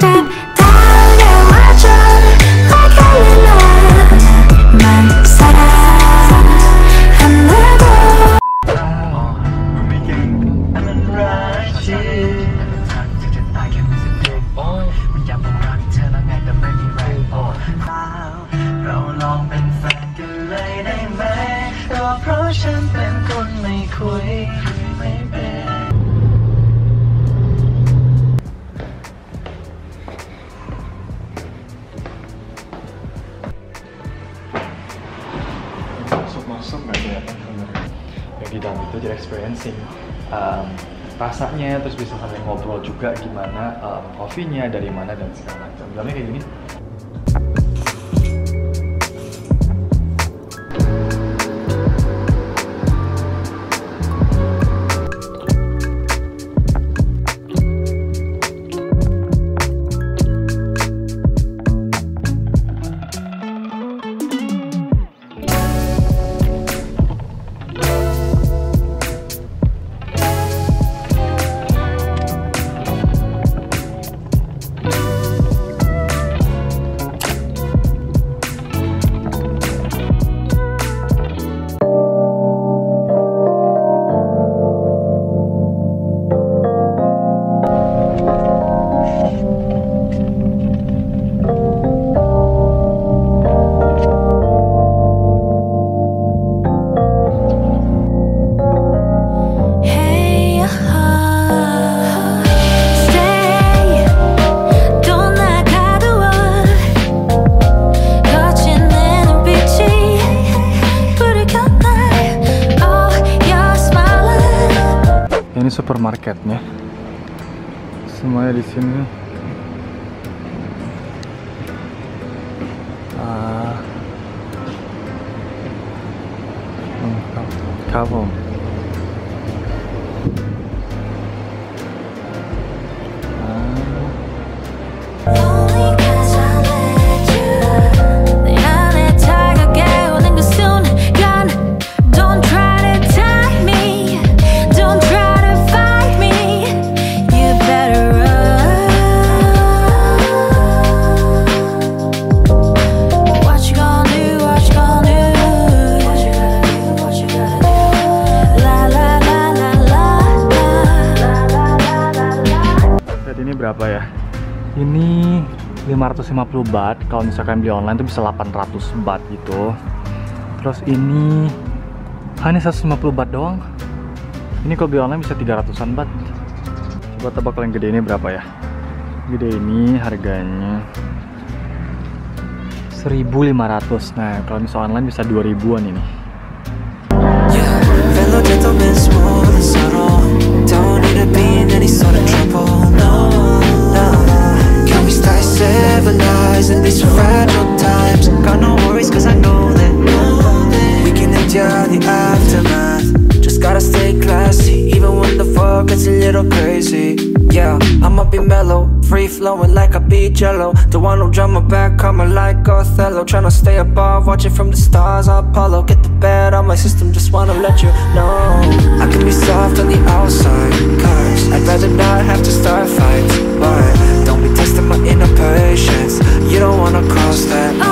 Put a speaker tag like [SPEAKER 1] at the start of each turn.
[SPEAKER 1] Step. di dalam itu jadi experiencing um, rasanya terus bisa sampai ngobrol juga gimana um, coffee-nya dari mana dan segala macam. Dalamnya kayak gini. Supermarketnya. Semuanya di sini. Kabum berapa ya? Ini 550 baht. Kalau misalkan beli online itu bisa 800 baht gitu. Terus ini hanya 150 baht doang. Ini kalau beli online bisa 300-an baht. Coba tebak yang gede ini berapa ya? Gede ini harganya 1500. Nah, kalau misalnya online bisa 2000-an ini.
[SPEAKER 2] Fellow I'ma be mellow, free flowing like a beach jello. The one who drama back, coming like Othello. Tryna stay above, watching from the stars, Apollo. Get the bad on my system, just wanna let you know. I can be soft on the outside, cause I'd rather not have to start fights. But don't be testing my inner patience, you don't wanna cross that.